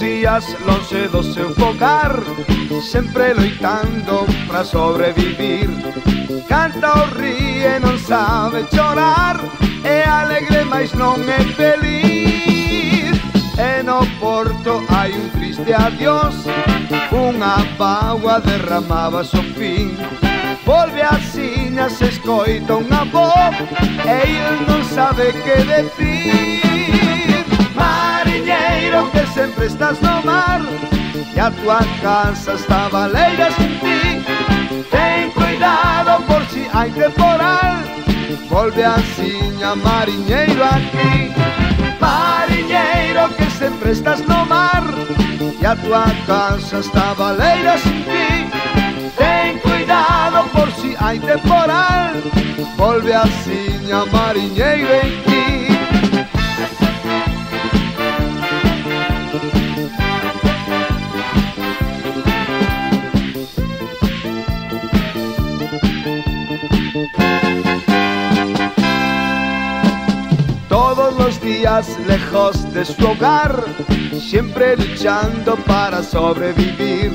días lonxe do seu focar Sempre loitando para sobrevivir. Canta ou ríe, non sabe chorar É alegre, mas non é feliz. E no porto hai un triste adiós. Unha bagua derramaba o fin. Volve así, se escoita unha voz. E il non sabe que decir. Mariñeiro que sempre estás no mar. E a tua casa está baleira sin ti. Ten cuidado por si hai temporal. Volve así, mariñeiro aquí. Mariñeiro solleiro que sempre estás no mar E a tua casa está baleira sin ti. Ten cuidado por si hai temporal Volve a siña mariñeiro en ti. Días lejos de su hogar, siempre luchando para sobrevivir.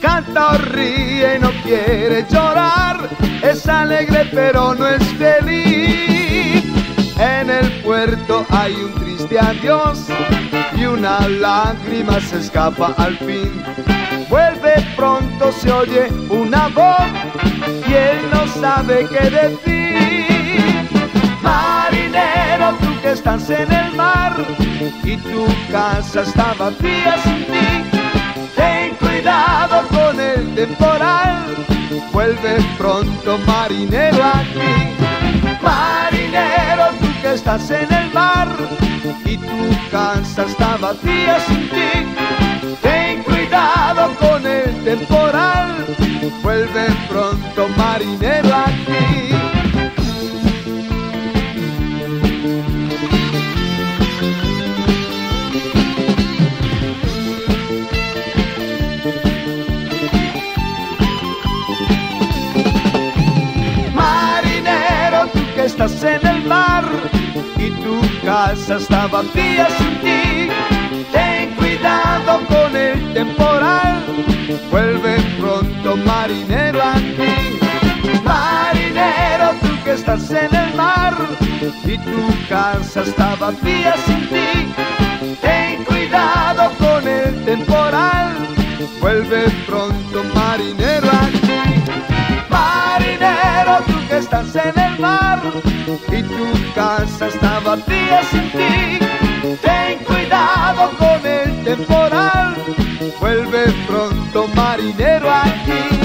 Canta o ríe y no quiere llorar, es alegre pero no es feliz. En el puerto hay un triste adiós y una lágrima se escapa al fin. Vuelve pronto, se oye una voz y él no sabe qué decir. Estás en el mar y tu casa está vacía sin ti. Ten cuidado con el temporal, vuelve pronto marinero aquí. Marinero, tú que estás en el mar y tu casa está vacía sin ti. Ten cuidado con el temporal, vuelve pronto marinero estás en el mar y tu casa está vacía sin ti. Ten cuidado con el temporal, vuelve pronto marinero aquí. Marinero, tú que estás en el mar y tu casa está vacía sin ti. Ten cuidado con el temporal, vuelve pronto. Marinero, tú que estás en el mar y tu casa está vacía sin ti. Ten cuidado con el temporal, vuelve pronto marinero aquí.